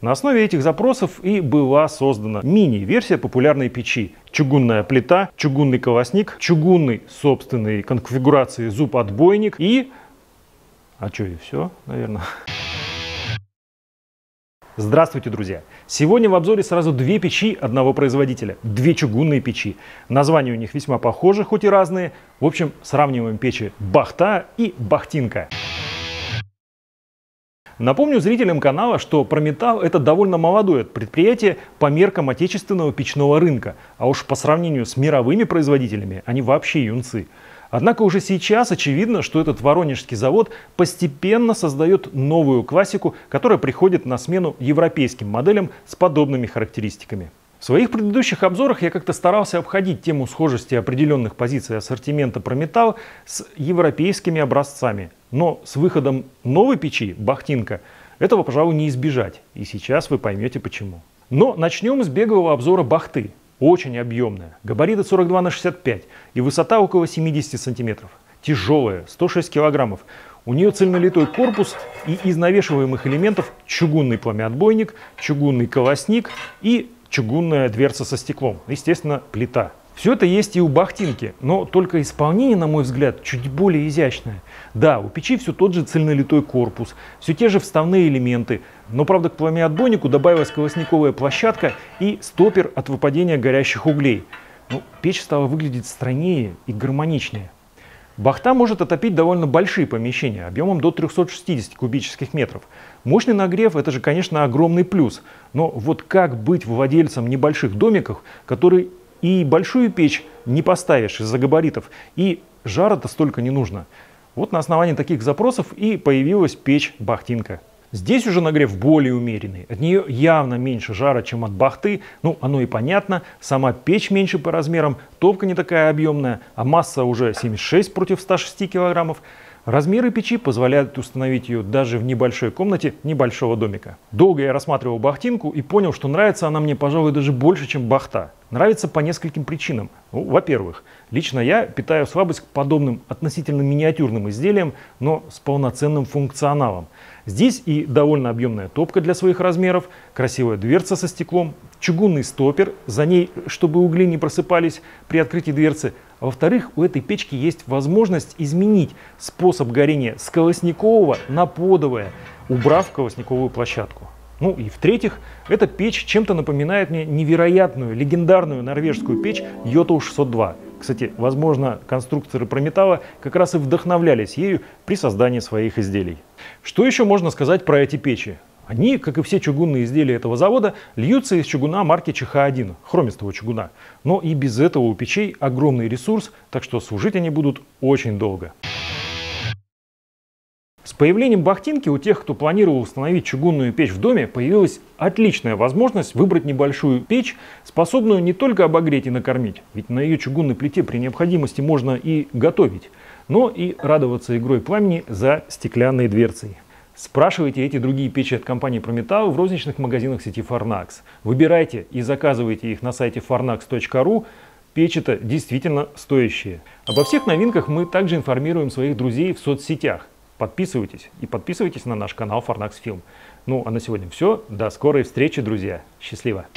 На основе этих запросов и была создана мини-версия популярной печи. Чугунная плита, чугунный колосник, чугунный собственной конфигурации зуб-отбойник и... А что, и все, наверное. Здравствуйте, друзья! Сегодня в обзоре сразу две печи одного производителя. Две чугунные печи. Названия у них весьма похожи, хоть и разные. В общем, сравниваем печи Бахта и Бахтинка. Напомню зрителям канала, что Прометалл – это довольно молодое предприятие по меркам отечественного печного рынка, а уж по сравнению с мировыми производителями они вообще юнцы. Однако уже сейчас очевидно, что этот воронежский завод постепенно создает новую классику, которая приходит на смену европейским моделям с подобными характеристиками. В своих предыдущих обзорах я как-то старался обходить тему схожести определенных позиций ассортимента Прометалл с европейскими образцами. Но с выходом новой печи, Бахтинка, этого, пожалуй, не избежать. И сейчас вы поймете почему. Но начнем с бегового обзора Бахты. Очень объемная. Габариты 42 на 65 и высота около 70 сантиметров. Тяжелая, 106 килограммов. У нее цельнолитой корпус и из навешиваемых элементов чугунный пламяотбойник, чугунный колосник и чугунная дверца со стеклом, естественно, плита. Все это есть и у Бахтинки, но только исполнение, на мой взгляд, чуть более изящное. Да, у печи все тот же цельнолитой корпус, все те же вставные элементы, но, правда, к пламяотбойнику добавилась колосниковая площадка и стопер от выпадения горящих углей. Ну, печь стала выглядеть стройнее и гармоничнее. Бахта может отопить довольно большие помещения объемом до 360 кубических метров. Мощный нагрев – это же, конечно, огромный плюс. Но вот как быть владельцем небольших домиков, который и большую печь не поставишь из-за габаритов, и жара-то столько не нужно. Вот на основании таких запросов и появилась печь Бахтинка. Здесь уже нагрев более умеренный. От нее явно меньше жара, чем от бахты. Ну, оно и понятно. Сама печь меньше по размерам, топка не такая объемная, а масса уже 76 против 106 килограммов. Размеры печи позволяют установить ее даже в небольшой комнате небольшого домика. Долго я рассматривал бахтинку и понял, что нравится она мне, пожалуй, даже больше, чем бахта. Нравится по нескольким причинам. Ну, во-первых, лично я питаю слабость к подобным относительно миниатюрным изделиям, но с полноценным функционалом. Здесь и довольно объемная топка для своих размеров, красивая дверца со стеклом, чугунный стопер, за ней, чтобы угли не просыпались при открытии дверцы. А во-вторых, у этой печки есть возможность изменить способ горения с колосникового на подовое, убрав колосниковую площадку. Ну и в-третьих, эта печь чем-то напоминает мне невероятную, легендарную норвежскую печь Йоту 602. Кстати, возможно, конструкторы Прометалла как раз и вдохновлялись ею при создании своих изделий. Что еще можно сказать про эти печи? Они, как и все чугунные изделия этого завода, льются из чугуна марки ЧХ-1, хромистого чугуна. Но и без этого у печей огромный ресурс, так что служить они будут очень долго. С появлением Бахтинки у тех, кто планировал установить чугунную печь в доме, появилась отличная возможность выбрать небольшую печь, способную не только обогреть и накормить, ведь на ее чугунной плите при необходимости можно и готовить, но и радоваться игрой пламени за стеклянной дверцей. Спрашивайте эти другие печи от компании Прометал в розничных магазинах сети Farnax. Выбирайте и заказывайте их на сайте farnax.ru. Печи-то действительно стоящие. Обо всех новинках мы также информируем своих друзей в соцсетях. Подписывайтесь и подписывайтесь на наш канал Farnax Film. Ну а на сегодня все. До скорой встречи, друзья. Счастливо!